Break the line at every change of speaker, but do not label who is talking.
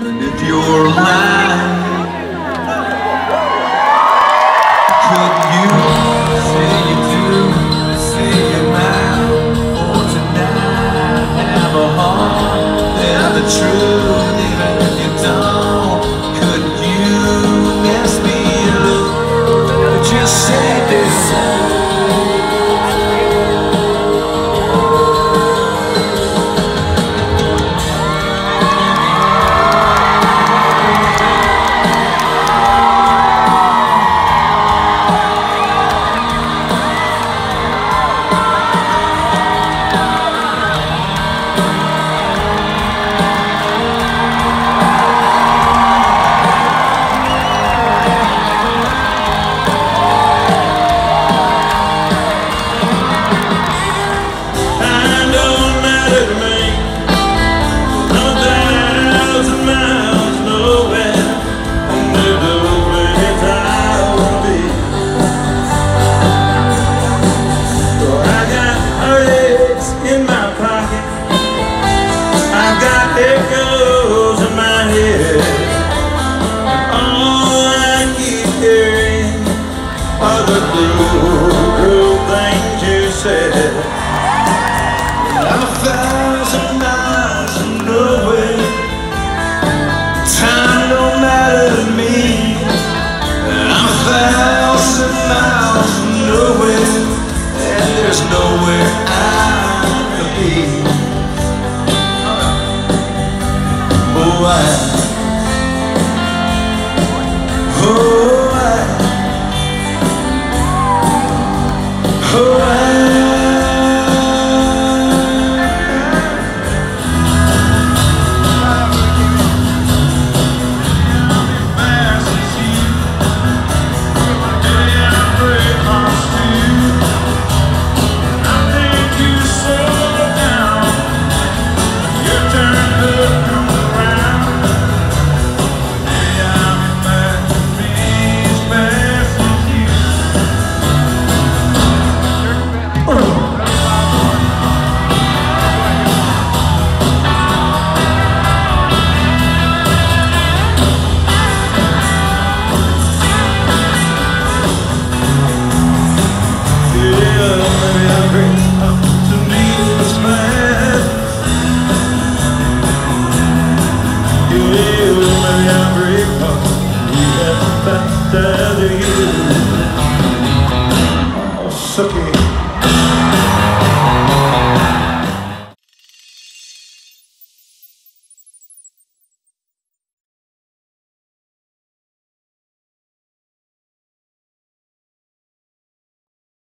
Even if your life could you Oh, I, oh, I.
you every you, We have a better you.